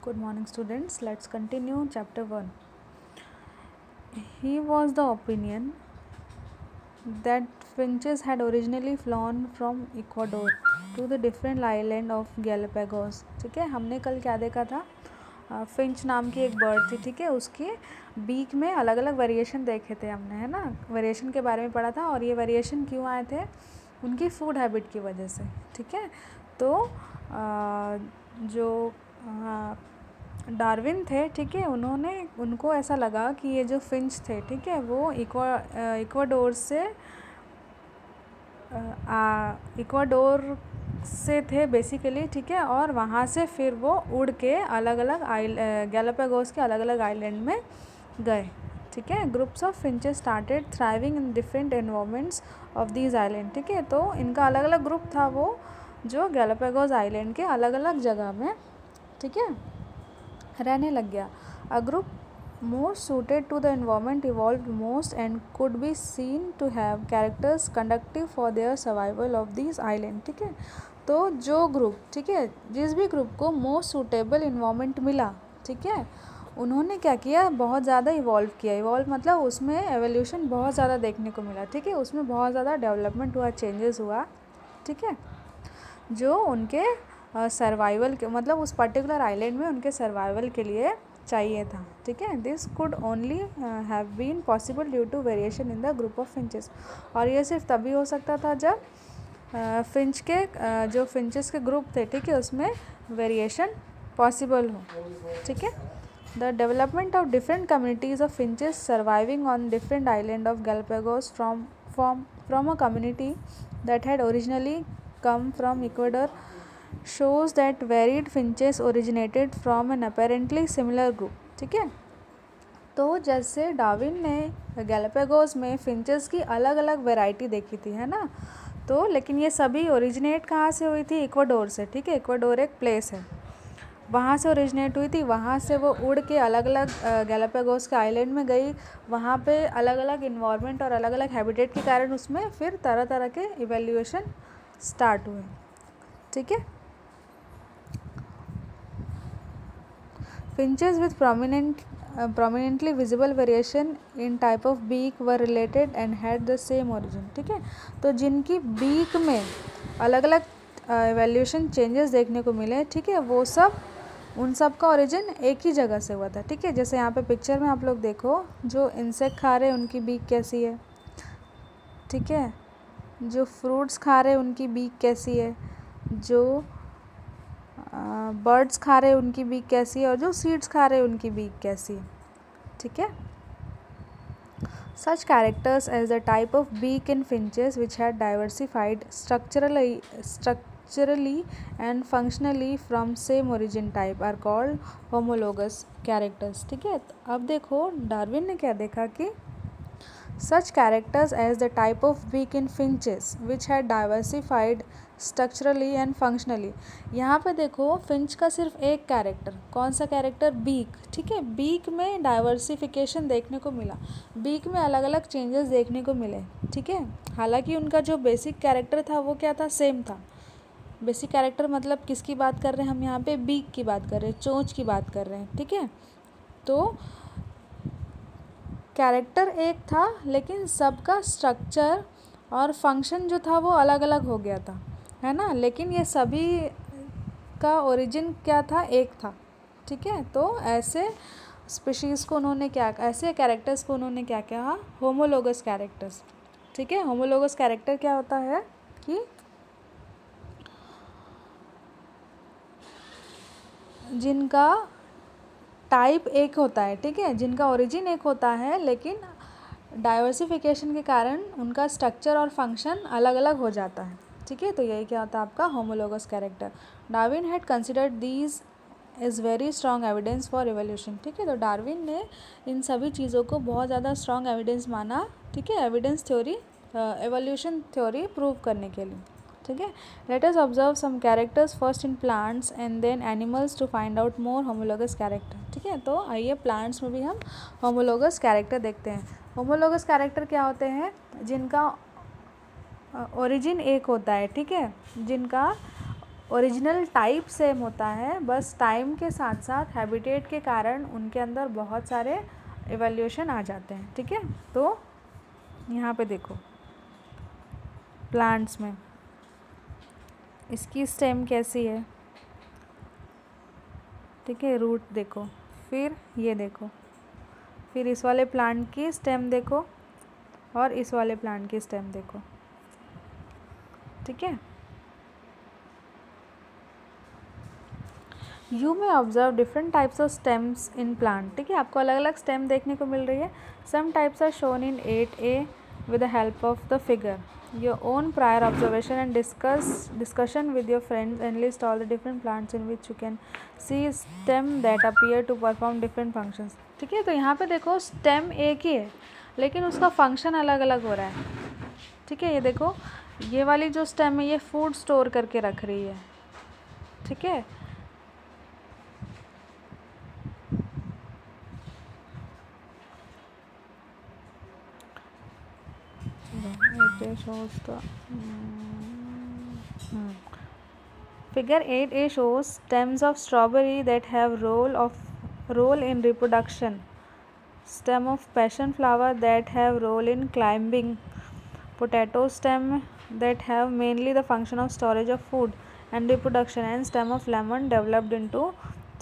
Good morning, students. Let's continue chapter 1. He was the opinion that finches had originally flown from Ecuador to the different island of Galapagos. ठीक है हमने कल क्या देखा था Finch नाम की एक बर्ड थी ठीक है उसके बीक में अलग अलग वेरिएशन देखे थे हमने है ना वेरिएशन के बारे में पढ़ा था और ये वेरिएशन क्यों आए थे उनकी फ़ूड हैबिट की वजह से ठीक है तो आ, जो डार्विन थे, ठीक है? उन्होंने, उनको ऐसा लगा कि ये जो फिंच थे, ठीक है? वो इक्वा इक्वाडोर से इक्वाडोर से थे बेसिकली ठीक है? और वहाँ से फिर वो उड़ के अलग अलग आइल गैलापागोस के अलग अलग आइलैंड में गए, ठीक है? Groups of finches started thriving in different environments of these island ठीक है? तो इनका अलग अलग ग्रुप था वो, जो गैलापागोस आइलैंड के अलग अलग जगह में ठीक है? रहने लग गया। A group most suited to the environment evolve most and could be seen to have characters conductive for their survival of this island ठीक है? तो जो ग्रुप ठीक है? जिस भी ग्रुप को मोस्ट सूटेबल इन्वायरमेंट मिला, ठीक है? उन्होंने क्या किया? बहुत ज़्यादा इवॉल्व किया। इवॉल्व मतलब उसमें एवोल्यूशन बहुत ज़्यादा देखने को मिला, ठीक है? उसमें बहुत ज़्यादा डेवलपमेंट हुआ चेंजेस हुआ, ठीक है? जो उनके सर्वाइवल के मतलब उस पर्टिकुलर आइलैंड में उनके सर्वाइवल के लिए चाहिए था, ठीक है? This could only have been possible due to variation in the group of finches और ये सिर्फ़ तभी हो सकता था जब फिंच के जो फिंचेस के ग्रुप थे, ठीक है? उसमें वेरिएशन पॉसिबल हो, ठीक है? The development of different communities of finches surviving on different island of Galapagos from from from a community that had originally come from Ecuador shows that varied finches originated from an apparently similar group, ठीक है? तो जैसे Darwin ने Galapagos में finches की अलग अलग variety देखी थी, है ना? तो लेकिन ये सभी ओरिजिनेट कहाँ से हुई थी? इक्वाडोर से, ठीक है? इक्वाडोर एक प्लेस है। वहाँ से ओरिजिनेट हुई थी, वहाँ से वो उड़ के अलग अलग गैलापेगोस के आइलैंड में गई। वहाँ पे अलग अलग इन्वायरमेंट और अलग अलग हैबिटेट के कारण उसमें फिर तरह तरह के इवेल्यूएशन स्टार्ट हुए, ठीक है? Finches with prominent uh, prominently visible variation in type of beak were related and had the same origin ठीक है? तो जिनकी बीक में अलग अलग एवेल्यूशन चेंजेस देखने को मिले ठीक है? वो सब उन सब का ओरिजिन एक ही जगह से हुआ था ठीक है? जैसे यहाँ पे पिक्चर में आप लोग देखो जो इंसेक्ट खा रहे हैं उनकी बीक कैसी है? ठीक है? जो फ्रूट्स खा रहे हैं उनकी बीक कैसी है? जो बर्ड्स खा रहे हैं, उनकी बीक कैसी है और जो सीड्स खा रहे हैं, उनकी बीक कैसी ठीक है? Such characters as the type of beak in finches which had diversified structural structurally and functionally from same origin type are called homologous characters ठीक है? अब देखो डार्विन ने क्या देखा कि such characters as the type of beak in finches, which had diversified structurally and functionally. यहाँ पे देखो फिंच का सिर्फ़ एक कैरेक्टर कौन सा कैरेक्टर बीक ठीक है? बीक में डाइवर्सिफिकेशन देखने को मिला. बीक में अलग अलग चेंजेस देखने को मिले. ठीक है? हालाँकि उनका जो बेसिक कैरेक्टर था, वो क्या था? सेम था. बेसिक कैरेक्टर मतलब किसकी बात कर रहे हैं हम यहाँ पे? बीक की बात कर रहे हैं, चोंच की बात कर रहे हैं. ठीक है? तो कैरेक्टर एक था, लेकिन सबका स्ट्रक्चर और फ़ंक्शन जो था वो अलग अलग हो गया था, है ना? लेकिन ये सभी का ओरिजिन क्या था? एक था, ठीक है? तो ऐसे स्पीशीज़ को उन्होंने क्या, ऐसे कैरेक्टर्स को उन्होंने क्या कहा? होमोलोगस कैरेक्टर्स ठीक है? होमोलोगस कैरेक्टर क्या होता है कि जिनका टाइप एक होता है, ठीक है? जिनका ओरिजिन एक होता है, लेकिन डाइवर्सिफिकेशन के कारण उनका स्ट्रक्चर और फ़ंक्शन अलग अलग हो जाता है, ठीक है? तो यही क्या होता है आपका? Homologous character Darwin had considered these is very strong evidence for evolution ठीक है? तो डार्विन ने इन सभी चीज़ों को बहुत ज़्यादा स्ट्रॉन्ग एविडेंस माना, ठीक है? Evidence theory evolution theory prove करने के लिए। ठीक है? Let us observe some characters first in plants and then animals to find out more homologous character ठीक है? तो आइए प्लांट्स में भी हम होमोलोगस कैरेक्टर देखते हैं। होमोलोगस कैरेक्टर क्या होते हैं? जिनका ओरिजिन एक होता है, ठीक है? जिनका ओरिजिनल टाइप सेम होता है, बस टाइम के साथ साथ हैबिटेट के कारण उनके अंदर बहुत सारे एवेल्यूशन आ जाते हैं, ठीक है? तो यहाँ पे देखो प्लांट्स में। इसकी स्टेम कैसी है? ठीक है रूट देखो, फिर ये देखो, फिर इस वाले प्लांट की स्टेम देखो और इस वाले प्लांट की स्टेम देखो, ठीक है? You may observe different types of stems in plant ठीक है? आपको अलग अलग स्टेम देखने को मिल रही है। Some types are shown in eight a with the help of the figure your own prior observation and discuss discussion with your friends and list all the different plants in which you can see stem that appear to perform different functions ठीक है? तो यहाँ पे देखो stem एक ही है, लेकिन उसका फ़ंक्शन अलग अलग हो रहा है। ठीक है? ये देखो, ये वाली जो स्टेम है, ये फ़ूड स्टोर करके रख रही है। ठीक है? Figure eight a shows stems of strawberry that have role of role in reproduction stem of passion flower that have role in climbing potato stem that have mainly the function of storage of food and reproduction and stem of lemon developed into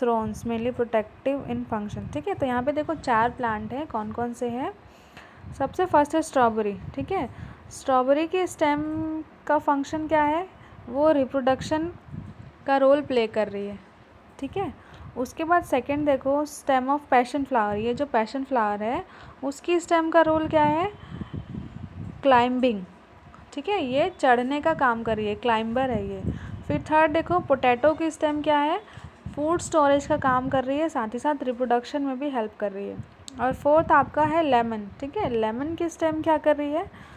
thorns mainly protective in function ठीक है? तो यहाँ पे देखो चार plant हैं कौन कौन से हैं? सबसे फ़र्स्ट है स्ट्रॉबेरी ठीक है? स्ट्रॉबेरी के स्टेम का फ़ंक्शन क्या है? वो रिप्रोडक्शन का रोल प्ले कर रही है, ठीक है? उसके बाद सेकंड देखो, स्टेम ऑफ़ पैशन फ्लावर, ये जो पैशन फ्लावर है, उसकी स्टेम का रोल क्या है? क्लाइंबिंग, ठीक है? ये चढ़ने का काम कर रही है, क्लाइंबर है ये। फिर थर्ड देखो, पोटैटो की स्टेम क्या है? फ़ूड स्टोरेज का काम कर रही है, साथ ही साथ रिप्रोडक्शन में भी हेल्प कर रही है। और फोर्थ आपका है लेमन, ठीक है? लेमन की स्टेम क्या कर रही है?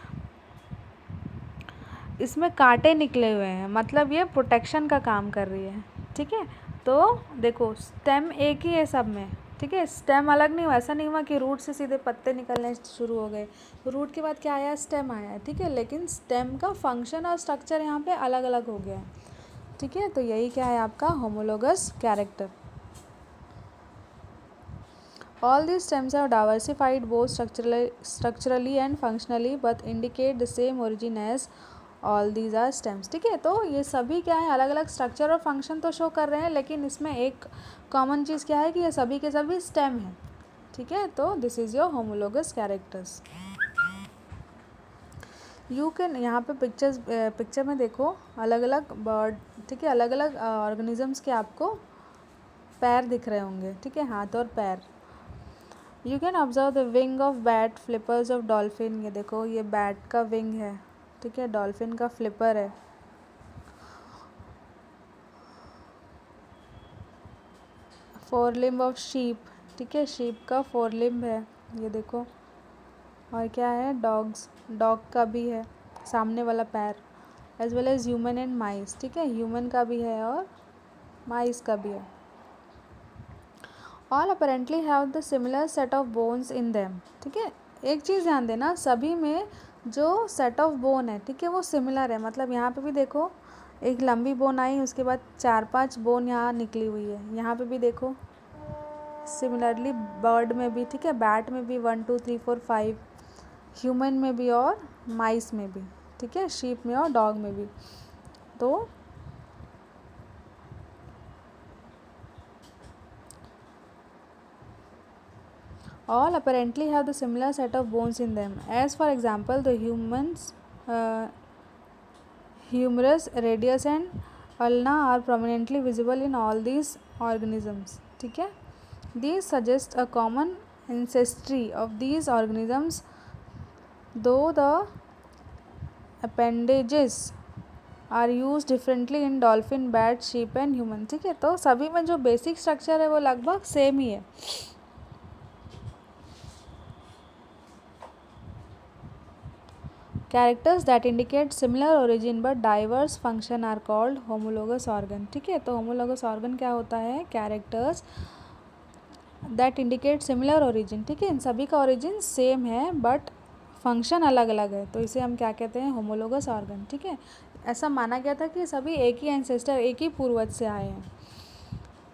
इसमें कांटे निकले हुए हैं। मतलब ये प्रोटेक्शन का काम कर रही है ठीक है? तो देखो स्टेम एक ही है सब में ठीक है? स्टेम अलग नहीं हुआ ऐसा नहीं हुआ कि रूट से सीधे पत्ते निकलने शुरू हो गए। रूट के बाद क्या आया? स्टेम आया ठीक है? लेकिन स्टेम का फ़ंक्शन और स्ट्रक्चर यहाँ पे अलग अलग हो गया है ठीक है? तो यही क्या है आपका? Homologous character All these stems are diversified both structurally, structurally and functionally but indicate the same origin as all these are stems ठीक है? तो ये सभी क्या है? अलग अलग स्ट्रक्चर और फ़ंक्शन तो शो कर रहे हैं, लेकिन इसमें एक कॉमन चीज़ क्या है कि ये सभी के सभी स्टेम हैं। ठीक है? तो this is your homologous characters you can यहाँ पे पिक्चर्स पिक्चर में देखो अलग अलग बर्ड ठीक है? अलग अलग ऑर्गेनिजम्स के आपको पैर दिख रहे होंगे, ठीक है? हाथ और पैर। You can observe the wing of bat flippers of dolphin ये देखो, ये बैट का विंग है। ठीक है डॉल्फिन का फ्लिपर है। फोर लिम्ब ऑफ़ शीप ठीक है शीप का फोर लिम्ब है, ये देखो। और क्या है डॉग्स डॉग का भी है, सामने वाला पैर as well as human and mice ठीक है ह्यूमन का भी है और माइस का भी है। All apparently have the similar set of bones in them ठीक है। एक चीज़ ध्यान देना, सभी में जो सेट ऑफ़ बोन है, ठीक है, वो सिमिलर है। मतलब यहाँ पे भी देखो, एक लंबी बोन आई, उसके बाद चार पाँच बोन यहाँ निकली हुई है। यहाँ पे भी देखो सिमिलरली बर्ड में भी, ठीक है बैट में भी one two three four five human में भी और माइस में भी, ठीक है शीप में और डॉग में भी। तो all apparently have the similar set of bones in them as for example the humans uh, humerus radius and ulna are prominently visible in all these organisms ठीक है these suggest a common ancestry of these organisms though the appendages are use differently in dolphin bat sheep and human ठीक है तो सभी में जो basic structure है वो लगभग सेम ही है characters that indicate similar origin but diverse function are called homologous organ ठीक है? तो होमोलोगस ऑर्गन क्या होता है? Characters that indicate similar origin ठीक है? इन सभी का ओरिजिन सेम है बट फ़ंक्शन अलग अलग है। तो इसे हम क्या कहते हैं? होमोलोगस ऑर्गन ठीक है? ऐसा माना गया था कि सभी एक ही एंसेस्टर एक ही पूर्वज से आए हैं।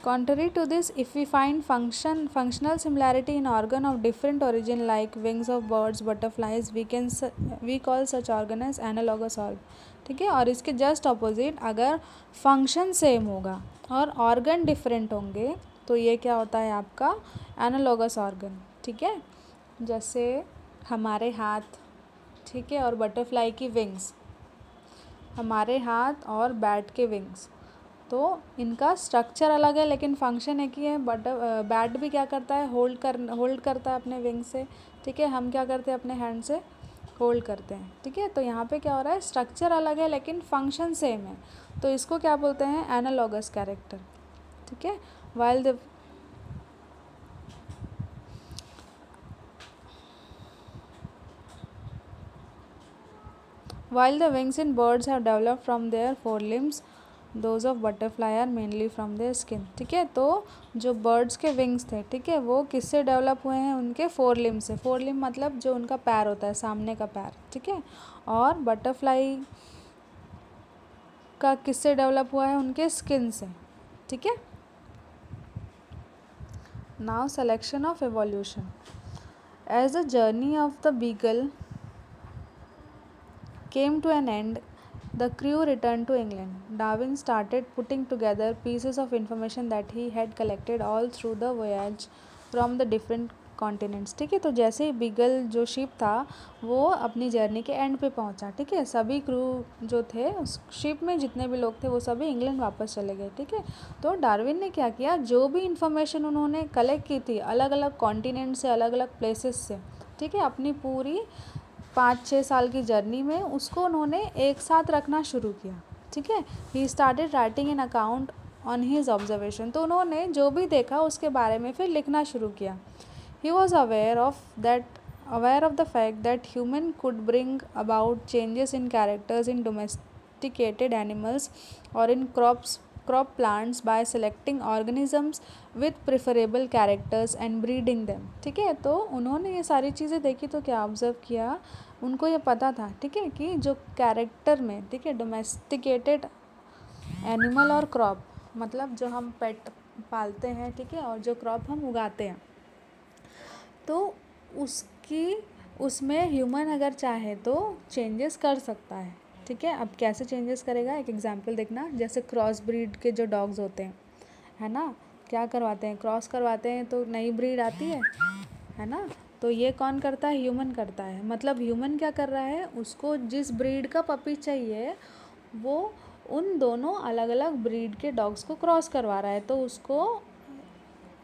Contrary to this, if we find function functional similarity in organ of different origin like wings of birds, butterflies, we can we call such organ as analogous organ. ठीक है और इसके जस्ट अपोजिट अगर फ़ंक्शन सेम होगा और organ different होंगे तो ये क्या होता है आपका एनालॉगस ऑर्गन ठीक है जैसे हमारे हाथ ठीक है और बटरफ्लाई की विंग्स हमारे हाथ और बैट के विंग्स तो इनका स्ट्रक्चर अलग है, लेकिन फ़ंक्शन एक ही है बट बैट भी क्या करता है? होल्ड कर होल्ड करता है अपने विंग से, ठीक है? हम क्या करते हैं? अपने हैंड से होल्ड करते हैं, ठीक है? तो यहाँ पे क्या हो रहा है? स्ट्रक्चर अलग है, लेकिन फ़ंक्शन सेम है। तो इसको क्या बोलते हैं? एनालॉगस कैरेक्टर ठीक है? While the while the wings in birds have developed from their forelimbs those of butterfly are mainly from their skin ठीक है? तो जो बर्ड्स के विंग्स थे, ठीक है? वो किससे डेवलप हुए हैं? उनके फोर लिम से। फोर लिम मतलब जो उनका पैर होता है, सामने का पैर, ठीक है? और बटरफ्लाई का किससे डेवलप हुआ है? उनके स्किन से, ठीक है? Now selection of evolution as the journey of the Beagle came to an end The crew returned to England. Darwin started putting together pieces of information that he had collected all through the voyage from the different continents ठीक है? तो जैसे ही बिगल जो ship था, वो अपनी journey के and पे पहुँचा। ठीक है? सभी क्रू जो थे, उस शिप में जितने भी लोग थे, वो सभी इंग्लैंड वापस चले गए। ठीक है? तो डार्विन ने क्या किया? जो भी इंफॉर्मेशन उन्होंने कलेक्ट की थी अलग अलग कॉन्टिनेंट से अलग अलग प्लेसेस से, ठीक है? अपनी पूरी पाँच छः साल की जर्नी में उसको उन्होंने एक साथ रखना शुरू किया, ठीक है? He started writing in account on his observation तो उन्होंने जो भी देखा उसके बारे में फिर लिखना शुरू किया। He was aware of that aware of the fact that human could bring about changes in characters in domesticated animals और in crops crop plants by selecting organisms with preferable characters and breeding them ठीक है? तो उन्होंने ये सारी चीज़ें देखी तो क्या ऑब्ज़र्व किया? उनको ये पता था, ठीक है, कि जो कैरेक्टर में, ठीक है डोमेस्टिकेटेड एनिमल और क्रॉप मतलब जो हम पेट पालते हैं, ठीक है, और जो क्रॉप हम उगाते हैं तो उसकी, उसमें ह्यूमन अगर चाहे तो चेंजेस कर सकता है। ठीक है? अब कैसे चेंजेस करेगा? एक एग्जांपल देखना। जैसे क्रॉस ब्रीड के जो डॉग्स होते हैं, है ना? क्या करवाते हैं? क्रॉस करवाते हैं तो नई ब्रीड आती है है ना? तो ये कौन करता है? ह्यूमन करता है। मतलब ह्यूमन क्या कर रहा है? उसको जिस ब्रीड का पपी चाहिए, वो उन दोनों अलग अलग ब्रीड के डॉग्स को क्रॉस करवा रहा है। तो उसको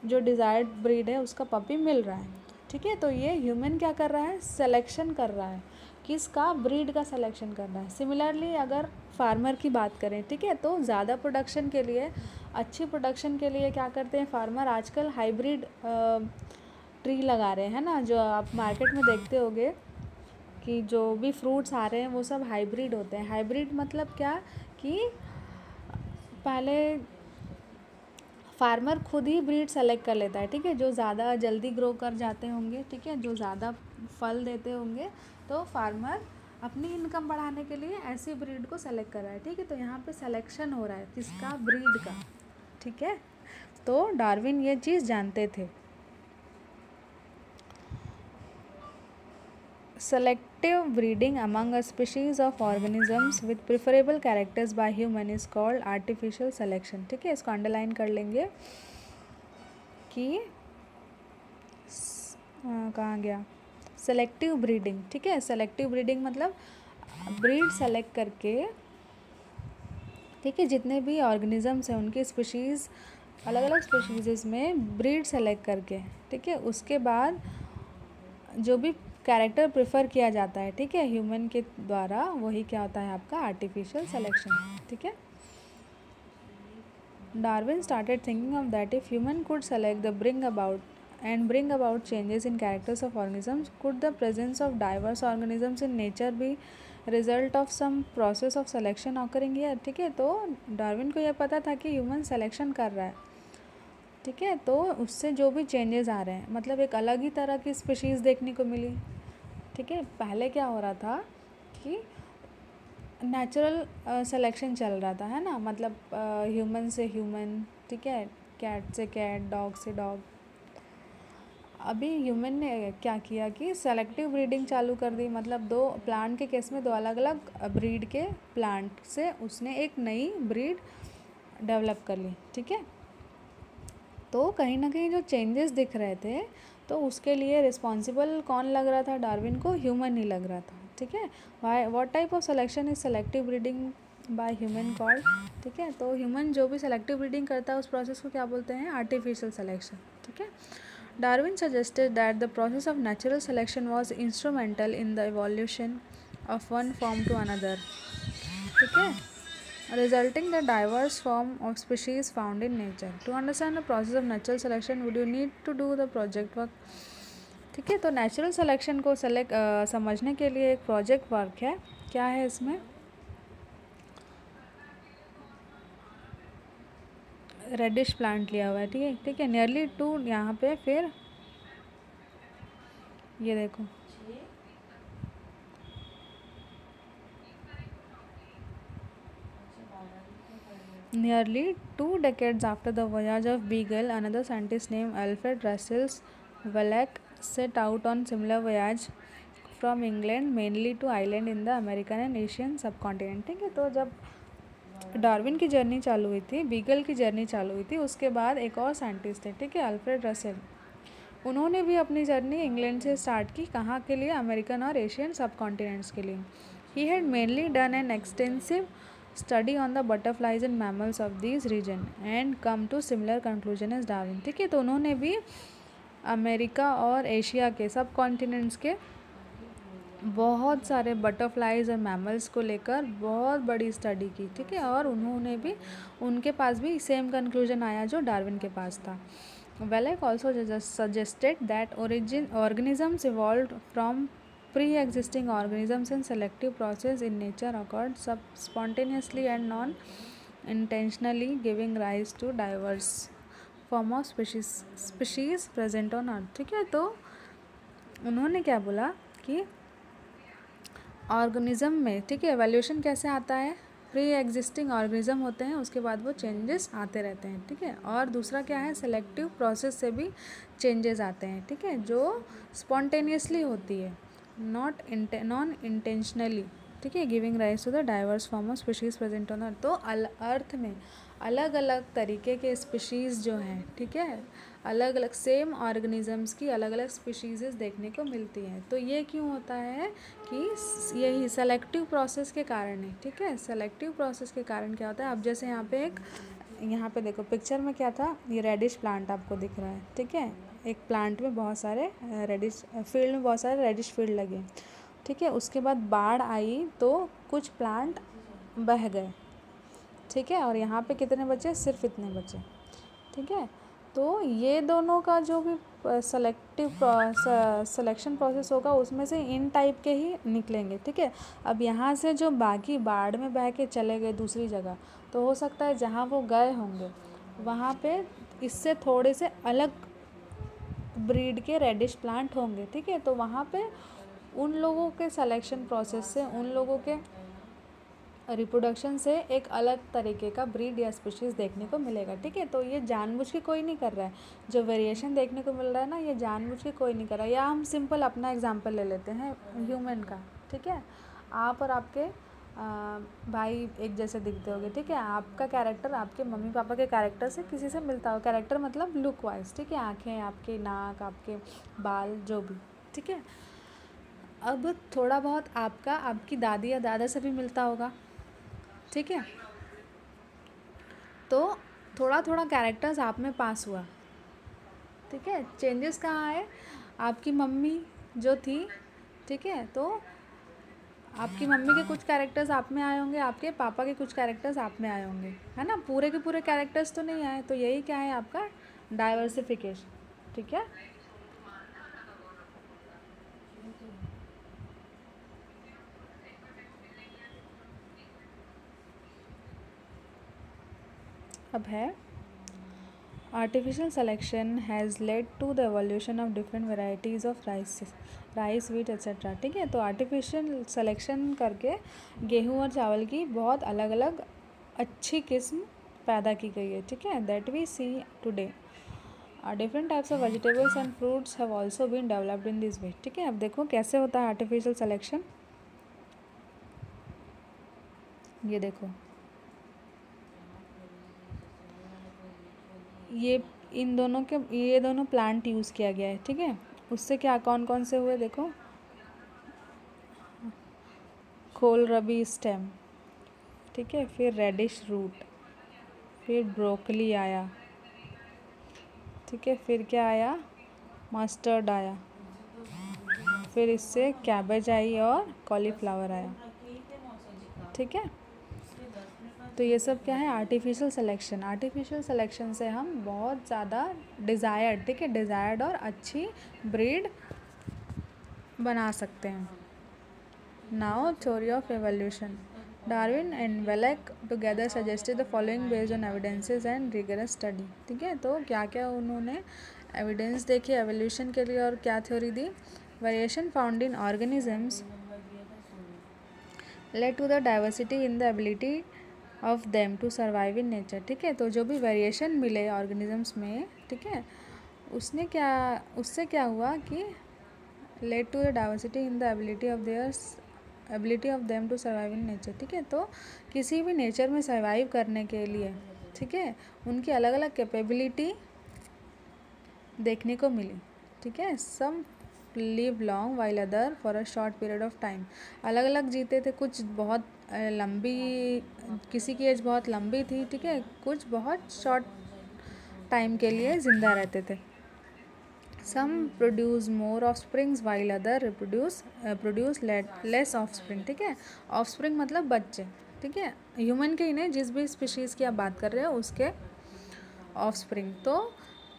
जो डिज़ायर्ड ब्रीड है, उसका पपी मिल रहा है। ठीक है? तो ये ह्यूमन क्या कर रहा है? सिलेक्शन कर रहा है। किसका ब्रीड का सिलेक्शन करना है? सिमिलरली अगर फार्मर की बात करें, ठीक है तो ज़्यादा प्रोडक्शन के लिए, अच्छी प्रोडक्शन के लिए क्या करते हैं फार्मर आजकल हाइब्रिड ट्री लगा रहे हैं ना, जो आप मार्केट में देखते होगे कि जो भी फ्रूट्स आ रहे हैं, वो सब हाइब्रिड होते हैं। हाइब्रिड मतलब क्या? कि पहले फार्मर खुद ही ब्रीड सेलेक्ट कर लेता है, ठीक है? जो ज़्यादा जल्दी ग्रो कर जाते होंगे, ठीक है? जो ज़्यादा फल देते होंगे तो फार्मर अपनी इनकम बढ़ाने के लिए ऐसी ब्रीड को सेलेक्ट कर रहा है, ठीक है? तो यहाँ पे सिलेक्शन हो रहा है किसका? ब्रीड का, ठीक है? तो डार्विन ये चीज़ जानते थे। Selective breeding among species of organisms with preferable characters by human is called artificial selection ठीक है? इसको अंडरलाइन कर लेंगे कि हाँ, कहाँ गया? सेलेक्टिव ब्रीडिंग ठीक है? सेलेक्टिव ब्रीडिंग मतलब ब्रीड सेलेक्ट करके, ठीक है, जितने भी ऑर्गेनिजम्स हैं, उनके स्पीशीज़ अलग अलग स्पीशीज़ में ब्रीड सेलेक्ट करके, ठीक है? उसके बाद जो भी कैरेक्टर प्रेफर किया जाता है, ठीक है? ह्यूमन के द्वारा वही क्या होता है आपका? आर्टिफिशियल सेलेक्शन ठीक है? Darwin started thinking of that if human could select the bring about and bring about changes in characters of organisms could the presence of diverse organisms in nature भी result of some process of selection occurring here ठीक है तो Darwin को यह पता था कि human selection कर रहा है। ठीक है तो उससे जो भी चेंजेस आ रहे हैं मतलब एक अलग ही तरह की स्पीशीज़ देखने को मिली। ठीक है, पहले क्या हो रहा था कि नेचुरल सिलेक्शन चल रहा था, है ना? मतलब ह्यूमन से ह्यूमन ठीक है? कैट से कैट डॉग से डॉग अभी ह्यूमन ने क्या किया कि सेलेक्टिव ब्रीडिंग चालू कर दी। मतलब दो प्लांट के केस में दो अलग अलग ब्रीड के प्लांट से उसने एक नई ब्रीड डेवलप कर ली, ठीक है? तो कहीं ना कहीं जो चेंजेस दिख रहे थे तो उसके लिए रिस्पॉन्सिबल कौन लग रहा था? डार्विन को ह्यूमन ही लग रहा था, ठीक है? Why what type of selection is selective breeding by human call ठीक है? तो ह्यूमन जो भी सेलेक्टिव ब्रीडिंग करता है, उस प्रोसेस को क्या बोलते हैं? आर्टिफिशियल सेलेक्शन ठीक है? Darwin suggested that the process of natural selection was instrumental in the evolution of one form to another. Okay? Resulting the diverse form of species found in nature. To understand the process of natural selection, would you need to do the project work? ठीक है तो natural selection को select समझने के लिए एक project work है क्या है इसमें रेडिश प्लांट लिया हुआ है, ठीक है? ठीक है नियरली टू यहाँ पे, फिर ये देखो। Nearly two decades after the voyage of Beagle another scientist name Alfred Russels Wallace set out on similar voyage from England mainly to island in the American and Asian subcontinent ठीक है? तो जब Darwin की journey चालू हुई थी, beagle की journey चालू हुई थी, उसके बाद एक और साइंटिस्ट थे, ठीक है, अल्फ्रेड रसेल। उन्होंने भी अपनी जर्नी इंग्लैंड से स्टार्ट की, कहाँ के लिए? अमेरिकन और एशियन सब कॉन्टिनेंट्स के लिए। He had mainly done an extensive study on the butterflies and mammals of this region and come to similar conclusion as Darwin ठीक है? तो उन्होंने भी अमेरिका और एशिया के सब कॉन्टिनेंट्स के बहुत सारे बटरफ्लाइज और मैमल्स को लेकर बहुत बड़ी स्टडी की, ठीक है? और उन्होंने भी, उनके पास भी सेम कंक्लूजन आया जो डार्विन के पास था। Wallace also suggested that origin organisms evolve from pre existing organisms in selective process in nature accord sub spontaneously and non intentionally giving rise to diverse form of species species present on earth ठीक है? तो उन्होंने क्या बोला कि organism में, ठीक है? एवेल्यूशन कैसे आता है? प्री एग्जिस्टिंग ऑर्गेनिज़म होते हैं, उसके बाद वो चेंजेस आते रहते हैं, ठीक है? और दूसरा क्या है? सेलेक्टिव प्रोसेस से भी चेंजेस आते हैं, ठीक है? जो स्पॉन्टेनियसली होती है नॉट नॉन इंटेंशनली ठीक है? Giving rise to the diverse form of species present on earth तो अल अर्थ में अलग अलग तरीके के स्पीशीज़ जो हैं, ठीक है? अलग अलग सेम ऑर्गेनिजम्स की अलग अलग स्पीशीज़ देखने को मिलती हैं। तो ये क्यों होता है कि यही सेलेक्टिव प्रोसेस के कारण है, ठीक है? सेलेक्टिव प्रोसेस के कारण क्या होता है? अब जैसे यहाँ पे एक, यहाँ पे देखो पिक्चर में क्या था? ये रेडिश प्लांट आपको दिख रहा है, ठीक है? एक प्लांट में बहुत सारे रेडिश फ़ील्ड में बहुत सारे रेडिश फ़ील्ड लगे, ठीक है? उसके बाद बाढ़ आई तो कुछ प्लांट बह गए, ठीक है? और यहाँ पे कितने बचे? सिर्फ़ इतने बचे, ठीक है? तो ये दोनों का जो भी सेलेक्टिव सिलेक्शन प्रोसेस होगा, उसमें से इन टाइप के ही निकलेंगे, ठीक है? अब यहाँ से जो बाकी बाढ़ में बह के चले गए दूसरी जगह तो हो सकता है जहाँ वो गए होंगे, वहाँ पे इससे थोड़े से अलग ब्रीड के रेडिश प्लांट होंगे, ठीक है? तो वहाँ पे उन लोगों के सिलेक्शन प्रोसेस से, उन लोगों के रिप्रोडक्शन से एक अलग तरीके का ब्रीड या स्पीशीज़ देखने को मिलेगा ठीक है? तो ये जानबूझ के कोई नहीं कर रहा है। जो वेरिएशन देखने को मिल रहा है ना ये जानबूझ के कोई नहीं कर रहा है। या हम सिंपल अपना एग्जांपल ले लेते हैं ह्यूमन का ठीक है? आप और आपके आ, भाई एक जैसे दिखते होंगे ठीक है? आपका कैरेक्टर आपके मम्मी पापा के कैरेक्टर से किसी से मिलता हो कैरेक्टर मतलब लुक वाइज ठीक है? आँखें आपके नाक आपके बाल जो भी ठीक है? अब थोड़ा बहुत आपका आपकी दादी या दादा से भी मिलता होगा। ठीक है? तो थोड़ा थोड़ा कैरेक्टर्स आप में पास हुआ। ठीक है? चेंजेस कहाँ आए? आपकी मम्मी जो थी, ठीक है? तो आपकी मम्मी के कुछ कैरेक्टर्स आप में आए होंगे, आपके पापा के कुछ कैरेक्टर्स आप में आए होंगे, है ना? पूरे के पूरे कैरेक्टर्स तो नहीं आए तो यही क्या है आपका? डाइवर्सिफिकेशन ठीक है? अब है। Artificial selection has led to the evolution of different varieties of rice rice wheat etcetera ठीक है? तो आर्टिफिशियल सिलेक्शन करके गेहूँ और चावल की बहुत अलग अलग अच्छी किस्म पैदा की गई है, ठीक है? That we see today different types of vegetables and fruits have also been developed in this way ठीक है? अब देखो कैसे होता है आर्टिफिशियल सिलेक्शन ये देखो। ये, इन दोनों के, ये दोनों प्लांट यूज़ किया गया है, ठीक है? उससे क्या कौन कौन से हुए देखो? खोल रबी स्टेम ठीक है? फिर रेडिश रूट फिर ब्रोकली आया, ठीक है? फिर क्या आया? मस्टर्ड आया, फिर इससे कैबेज आई और कॉलीफ्लावर आया, ठीक है? तो ये सब क्या है? आर्टिफिशियल सिलेक्शन आर्टिफिशियल सिलेक्शन से हम बहुत ज़्यादा डिज़ायर्ड ठीक है डिज़ायर्ड और अच्छी ब्रीड बना सकते हैं। Now theory of evolution Darwin and Wallace together suggested the following based on evidences and rigorous study ठीक है? तो क्या क्या उन्होंने एविडेंस देखी एवोल्यूशन के लिए और क्या theory the? Variation found in organisms led to the diversity in the ability of them to survive in nature ठीक है? तो जो भी वेरिएशन मिले ऑर्गेनिजम्स में, ठीक है? उसने क्या, उससे क्या हुआ कि led to the diversity in the ability of their ability of them to survive in nature ठीक है? तो किसी भी नेचर में सर्वाइव करने के लिए, ठीक है? उनकी अलग अलग कैपेबिलिटी देखने को मिली, ठीक है? Some live long while other for a short period of time अलग अलग जीते थे, कुछ बहुत लंबी, किसी की एज बहुत लंबी थी, ठीक है, कुछ बहुत शॉर्ट टाइम के लिए ज़िंदा रहते थे। Some produce more offsprings while other reproduce produce less offspring ठीक है? ऑफ़ स्प्रिंग मतलब बच्चे, ठीक है? ह्यूमन के ही नहीं, जिस भी स्पीशीज़ की आप बात कर रहे हो, उसके ऑफ़ स्प्रिंग तो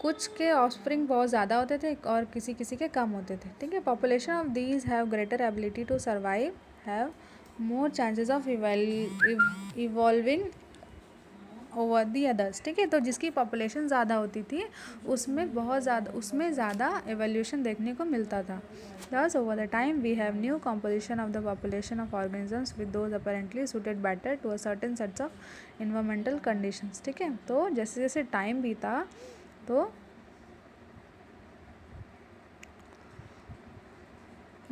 कुछ के ऑफ़ स्प्रिंग बहुत ज़्यादा होते थे और किसी किसी के कम होते थे, ठीक है? Population of these have greater ability to survive have more chances of evolving over the others ठीक है? तो जिसकी पॉपुलेशन ज़्यादा होती थी, उसमें बहुत ज़्यादा, उसमें ज़्यादा एवोल्यूशन देखने को मिलता था। Thus over the time we have new composition of the population of organisms with those apparently suited better to a certain sets of environmental conditions ठीक है? तो जैसे जैसे टाइम बीता तो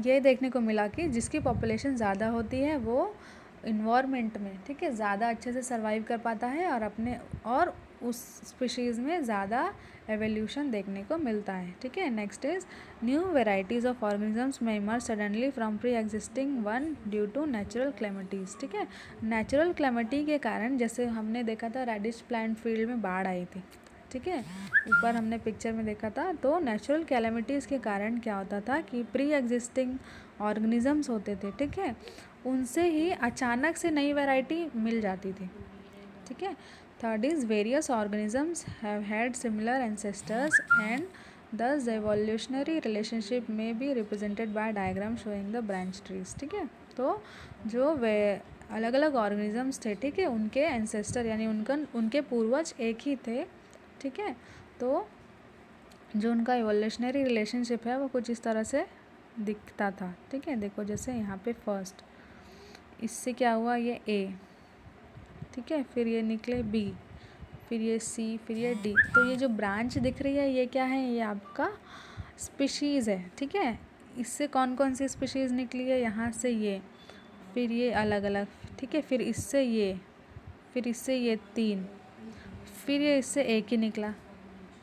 ये देखने को मिला कि जिसकी पॉपुलेशन ज़्यादा होती है, वो इन्वामेंट में, ठीक है, ज़्यादा अच्छे से सर्वाइव कर पाता है और अपने, और उस स्पीशीज़ में ज़्यादा एवोल्यूशन देखने को मिलता है, ठीक है। Next is new varieties of organisms may emerge suddenly from pre existing one due to natural calamities ठीक है। नेचुरल क्लेमिटी के कारण, जैसे हमने देखा था रेडिश प्लांट फ़ील्ड में बाढ़ आई थी। ठीक है? ऊपर हमने पिक्चर में देखा था तो नेचुरल कैलेमिटीज़ के कारण क्या होता था कि प्री एग्जिस्टिंग ऑर्गेनिजम्स होते थे, ठीक है? उनसे ही अचानक से नई वैरायटी मिल जाती थी, ठीक है? Third is various organisms have had similar ancestors and thus evolutionary relationship may be represented by diagram showing the branch trees ठीक है? तो जो वे अलग अलग ऑर्गेनिजम्स थे, ठीक है? उनके एंसेस्टर यानी उनका, उनके पूर्वज एक ही थे ठीक है? तो जो उनका एवोल्यूशनरी रिलेशनशिप है, वो कुछ इस तरह से दिखता था। ठीक है? देखो जैसे यहाँ पे फ़र्स्ट इससे क्या हुआ? ये ए ठीक है? फिर ये निकले बी फिर ये सी फिर ये डी तो ये जो ब्रांच दिख रही है, ये क्या है? ये आपका स्पीशीज़ है, ठीक है? इससे कौन कौन सी स्पीशीज़ निकली है? यहाँ से ये, फिर ये अलग अलग ठीक है? फिर इससे ये, फिर इससे ये तीन। फिर ये इससे एक ही निकला।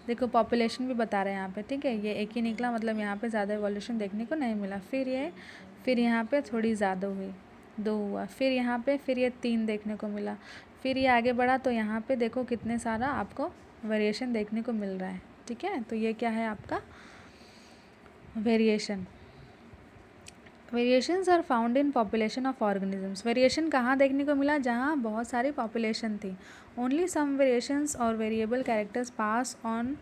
देखो पॉपुलेशन भी बता रहे हैं यहाँ पे, ठीक है? ये एक ही निकला मतलब यहाँ पे ज़्यादा एवोल्यूशन देखने को नहीं मिला। फिर ये, फिर यहाँ पे थोड़ी ज़्यादा हुई, दो हुआ। फिर यहाँ पे, फिर ये तीन देखने को मिला। फिर ये आगे बढ़ा तो यहाँ पे देखो कितने सारा आपको वेरिएशन देखने को मिल रहा है, ठीक है? तो ये क्या है आपका variation variations are found in population of organisms variation कहाँ देखने को मिला? जहाँ बहुत सारी पॉपुलेशन थी। ओनली सम वेरिएशंस और variable characters pass on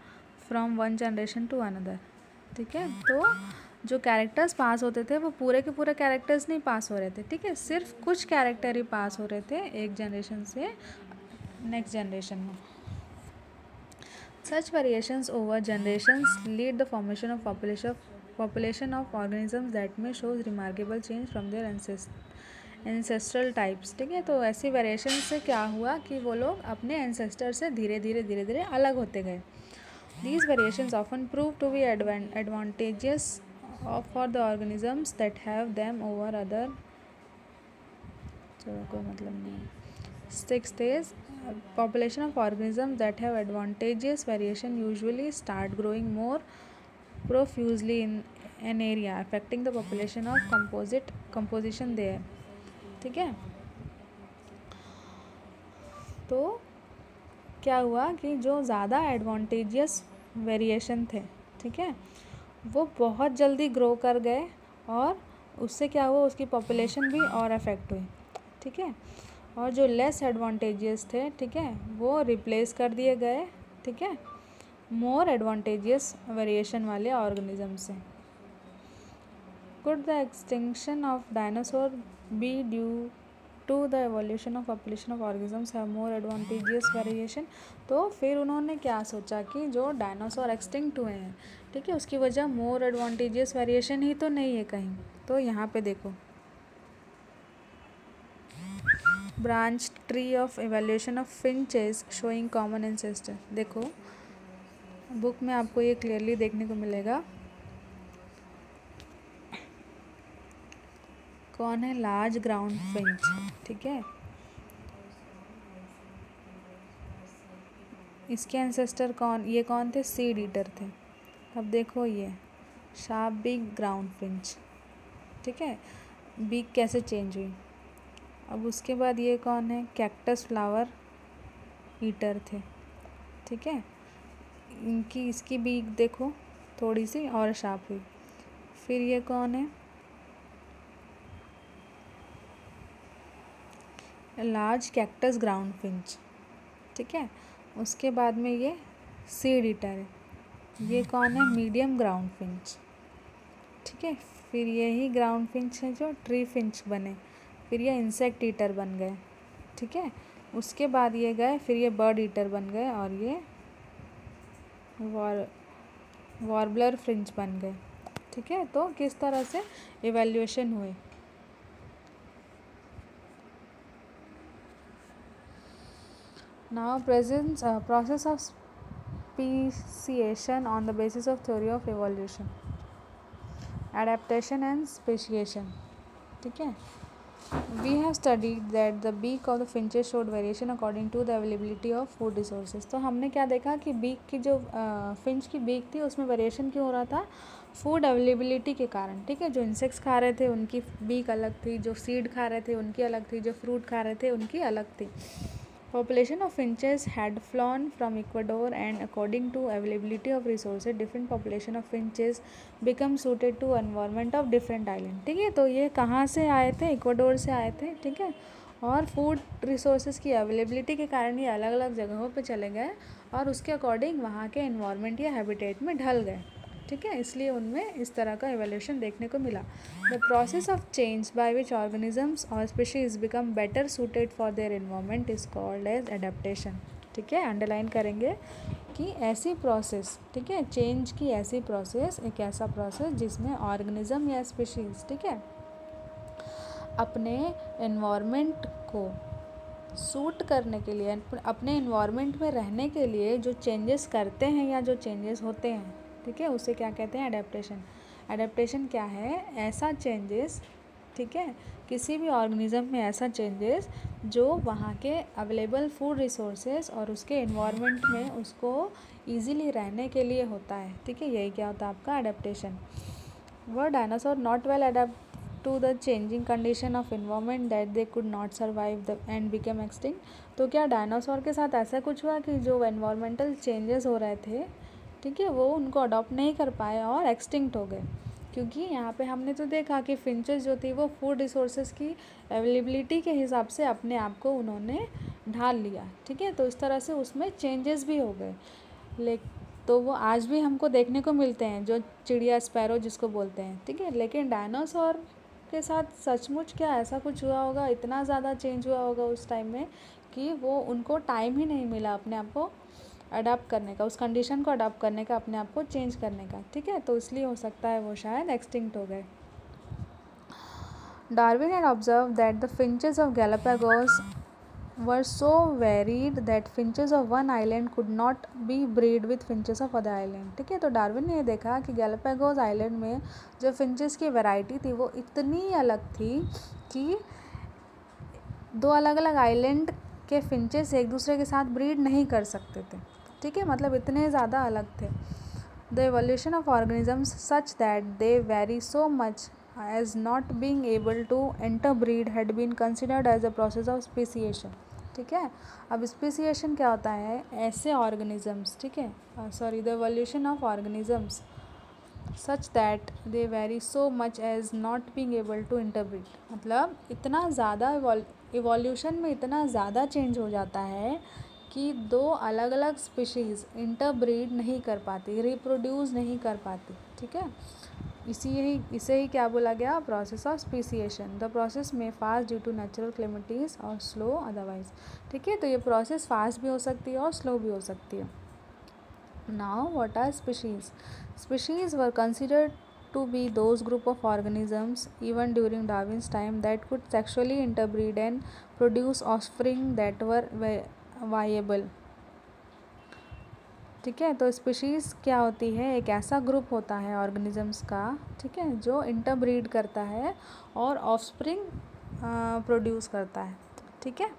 from one generation to another ठीक है? तो जो कैरेक्टर्स पास होते थे, वो पूरे के पूरे कैरेक्टर्स नहीं पास हो रहे थे। ठीक है? सिर्फ़ कुछ कैरेक्टर ही पास हो रहे थे एक जनरेशन से नेक्स्ट जनरेशन में। Such Such variations over generations lead the formation of population population of organisms that may shows remarkable change from their ancestral types ठीक है? तो ऐसी वेरिएशन से क्या हुआ कि वो लोग अपने एंसेस्टर से धीरे धीरे धीरे धीरे अलग होते गए। These variation often prove to be advantages for the organisms that have them over other चलो, कोई मतलब नहीं six days population of organisms that have advantageous variation usually start growing more profusely in an area, affecting the population of composite, composition there. ठीक है? तो क्या हुआ कि जो ज़्यादा एडवांटेजियस वेरिएशन थे, ठीक है? वो बहुत जल्दी ग्रो कर गए और उससे क्या हुआ, उसकी पॉपुलेशन भी और अफेक्ट हुई, ठीक है? और जो लेस एडवांटेजियस थे, ठीक है? वो रिप्लेस कर दिए गए, ठीक है? मोर एडवांटेजियस वेरिएशन वाले ऑर्गेनिजम्स हैं। Could the extinction of dinosaur be due to the evolution of population of organisms have more advantageous variation तो फिर उन्होंने क्या सोचा कि जो डायनासोर एक्सटिंक्ट हुए हैं, ठीक है, उसकी वजह मोर एडवांटेजियस वेरिएशन ही तो नहीं है कहीं। तो यहाँ पे देखो। Branch tree of evolution of finches showing common ancestor देखो। बुक में आपको ये क्लियरली देखने को मिलेगा। कौन है लार्ज ग्राउंड फिंच ठीक है। इसके एंसेस्टर कौन, ये कौन थे? सीड ईटर थे। अब देखो ये शार्प बिग ग्राउंड फिंच ठीक है। बीक कैसे चेंज हुई? अब उसके बाद ये कौन है? कैक्टस फ्लावर ईटर थे। ठीक है। इनकी, इसकी बीक देखो थोड़ी सी और शार्प हुई। फिर ये कौन है? लार्ज कैक्टस ग्राउंड फिंच ठीक है? उसके बाद में ये सीड ईटर है। ये कौन है? मीडियम ग्राउंड फिंच ठीक है? फिर यही ग्राउंड फिंच है जो ट्री फिंच बने। फिर ये इंसेक्ट ईटर बन गए, ठीक है? उसके बाद ये गए, फिर ये बर्ड ईटर बन गए और ये वार्बलर फ्रिंज बन गए। ठीक है? तो किस तरह से इवेल्यूएशन हुए? Now presents process of speciation on the basis of theory of evolution adaptation and speciation ठीक है? We have studied that the beak of the finches showed variation according to the availability of food resources. तो हमने क्या देखा कि beak की जो Finch की बीक थी, उसमें वेरिएशन क्यों हो रहा था? फ़ूड अवेलेबिलिटी के कारण, ठीक है? जो इंसेक्ट्स खा रहे थे, उनकी बीक अलग थी, जो सीड खा रहे थे, उनकी अलग थी, जो फ्रूट खा रहे थे, उनकी अलग थी। Population of finches had flown from Ecuador and according to availability of resources different population of finches become suited to environment of different island ठीक है तो ये कहाँ से आए थे इक्वाडोर से आए थे ठीक है और फ़ूड रिसोर्सेज की अवेलेबिलिटी के कारण ये अलग अलग जगहों पे चले गए और उसके अकॉर्डिंग वहाँ के इन्वायरमेंट या हैबिटेट में ढल गए ठीक है, इसलिए उनमें इस तरह का एवेल्यूशन देखने को मिला। The process of change by which organisms और species become better suited for their environment is called as adaptation ठीक है अंडरलाइन करेंगे कि ऐसी प्रोसेस ठीक है चेंज की ऐसी प्रोसेस एक ऐसा प्रोसेस जिसमें ऑर्गेनिज्म या स्पीशीज ठीक है, अपने इन्वायरमेंट को सूट करने के लिए, अपने इन्वायरमेंट में रहने के लिए जो चेंजेस करते हैं या जो चेंजेस होते हैं ठीक है, उसे क्या कहते हैं? अडेप्टेशन अडेप्टेशन क्या है? ऐसा चेंजेस ठीक है? किसी भी ऑर्गेनिज्म में ऐसा चेंजेस जो वहाँ के अवेलेबल फ़ूड रिसोर्सेज और उसके इन्वायरमेंट में उसको इजीली रहने के लिए होता है। ठीक है, यही क्या होता है आपका? Adaptation were dinosaur not well adapt to the changing condition of environment that they could not survive the end became extinct तो क्या डायनासोर के साथ ऐसा कुछ हुआ कि जो एनवायरमेंटल चेंजेस हो रहे थे ठीक है, वो उनको अडॉप्ट नहीं कर पाए और एक्सटिंक्ट हो गए। क्योंकि यहाँ पे हमने तो देखा कि फिंचेस जो थी, वो फ़ूड रिसोर्सेज की अवेलेबिलिटी के हिसाब से अपने आप को उन्होंने ढाल लिया, ठीक है? तो इस तरह से उसमें चेंजेस भी हो गए। ले तो वो आज भी हमको देखने को मिलते हैं, जो चिड़िया स्पैरो जिसको बोलते हैं, ठीक है? लेकिन डायनासोर के साथ सचमुच क्या ऐसा कुछ हुआ होगा, इतना ज़्यादा चेंज हुआ होगा उस टाइम में कि वो उनको टाइम ही नहीं मिला अपने आप को अडाप्ट करने का, उस कंडीशन को अडाप्ट करने का, अपने आप को चेंज करने का, ठीक है? तो इसलिए हो सकता है वो शायद एक्सटिंक्ट हो गए। Darwin and observe that the finches of Galapagos were so varied that finches of one island could not be breed with finches of other island, ठीक है? तो डार्विन ने ये देखा कि गैलापागोस आइलैंड में जो फिंचेस की वैरायटी थी वो इतनी अलग थी कि दो अलग अलग आइलैंड के फिंचेस एक दूसरे के साथ ब्रीड नहीं कर सकते थे। ठीक है? मतलब इतने ज़्यादा अलग थे। The evolution of organisms such that they vary so much as not being able to interbreed had been considered as a process of speciation ठीक है? अब स्पेसिएशन क्या होता है? ऐसे ऑर्गेनिजम्स ठीक है? Sorry the evolution of organisms such that they vary so much as not being able to interbreed मतलब इतना ज़्यादा इवोल्यूशन में इतना ज़्यादा चेंज हो जाता है कि दो अलग अलग स्पीशीज़ इंटरब्रीड नहीं कर पाती रिप्रोड्यूस नहीं कर पाती, ठीक है? इसी ही इसे ही क्या बोला गया? Process of speciation the process may fast due to natural calamities और स्लो अदरवाइज़ ठीक है? तो ये प्रोसेस फास्ट भी हो सकती है और स्लो भी हो सकती है। Now what are species species were considered to be those group of organisms even during Darwin's time that could sexually interbreed and produce offspring that were viable ठीक है तो स्पीशीज़ क्या होती है एक ऐसा ग्रुप होता है ऑर्गेनिजम्स का ठीक है जो इंटरब्रीड करता है और ऑफस्प्रिंग प्रोड्यूस करता है ठीक है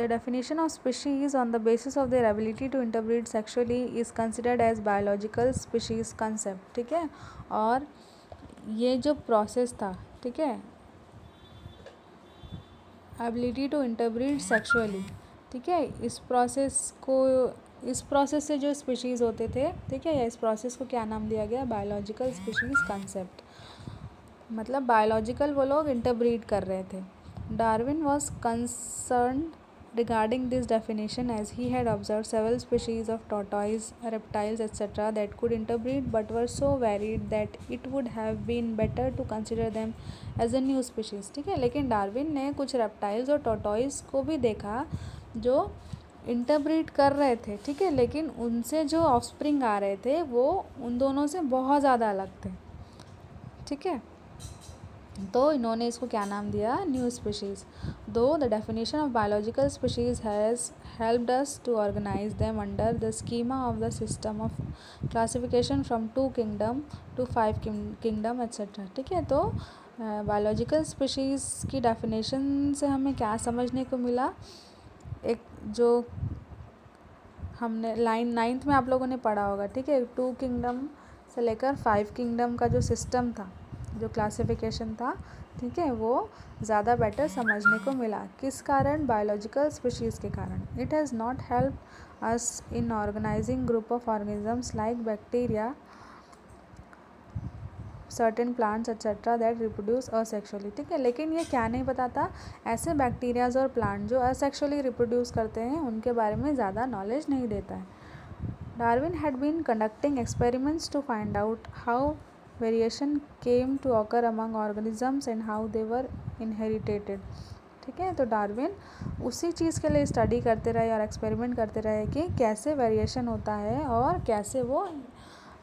The definition of species on the basis of their ability to interbreed sexually is considered as biological species concept, ठीक है? और ये जो प्रोसेस था, ठीक है? एबिलिटी टू इंटरब्रीड सेक्सुअली ठीक है? इस प्रोसेस को, इस प्रोसेस से जो स्पीशीज़ होते थे, ठीक है? या इस प्रोसेस को क्या नाम दिया गया? बायोलॉजिकल स्पीशीज़ कंसेप्ट मतलब बायोलॉजिकल वो लोग इंटरब्रीड कर रहे थे। Darwin was concern regarding this definition as he had observed several species of tortoise, reptiles, etc. that could interbreed but were so varied that it would have been better to consider them as a new species ठीक है लेकिन Darwin ने कुछ reptiles और tortoise को भी देखा जो इंटरब्रीड कर रहे थे ठीक है लेकिन उनसे जो ऑफस्प्रिंग आ रहे थे वो उन दोनों से बहुत ज़्यादा अलग थे ठीक है तो इन्होंने इसको क्या नाम दिया? New species though the definition of biological species has helped us to organise them under the schema of the system of classification from two kingdom to five kingdom etcetera ठीक है? तो बायोलॉजिकल स्पीशीज़ की definition से हमें क्या समझने को मिला? एक जो हमने लाइन नाइन्थ में आप लोगों ने पढ़ा होगा, ठीक है? टू किंगडम से लेकर फाइव किंगडम का जो सिस्टम था जो क्लासिफिकेशन था, ठीक है, वो ज़्यादा बेटर समझने को मिला। किस कारण? बायोलॉजिकल स्पीशीज़ के कारण। It has not help us in organising group of organisms like bacteria certain plants etcetera that reproduce asexually ठीक है? लेकिन ये क्या नहीं बताता ऐसे बैक्टीरियाज और प्लांट जो असेक्शुअली रिप्रोड्यूस करते हैं, उनके बारे में ज़्यादा नॉलेज नहीं देता है। Darwin had been conducting experiments to find out how variation came to occur among organisms and how they were inheritated ठीक है? तो डार्विन उसी चीज़ के लिए स्टडी करते रहे और एक्सपेरिमेंट करते रहे कि कैसे वेरिएशन होता है और कैसे वो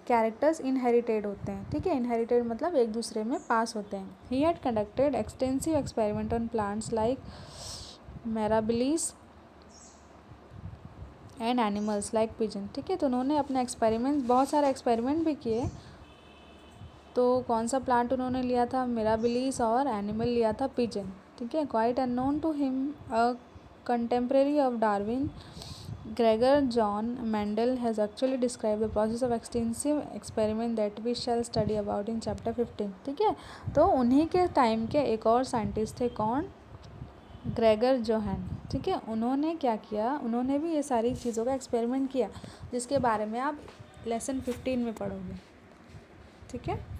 कैरेक्टर्स इनहेरिटेड होते हैं। ठीक है? इनहेरिटेड मतलब एक दूसरे में पास होते हैं। He had conducted extensive experiment on plants like Mirabilis and animals like pigeon ठीक है? तो उन्होंने अपने एक्सपेरिमेंट बहुत सारे एक्सपेरिमेंट भी किए तो कौन सा प्लांट उन्होंने लिया था? मिराबिलीस और एनिमल लिया था पिजन ठीक है? Quite unknown to him a contemporary of Darwin Gregor John Mendel has actually describe the process of extensive experiment that we shall study about in chapter fifteen ठीक है? तो उन्हीं के टाइम के एक और साइंटिस्ट थे कौन? ग्रेगर जोहन ठीक है? उन्होंने क्या किया? उन्होंने भी ये सारी चीज़ों का एक्सपेरिमेंट किया, जिसके बारे में आप लेसन फिफ्टीन में पढ़ोगे, ठीक है?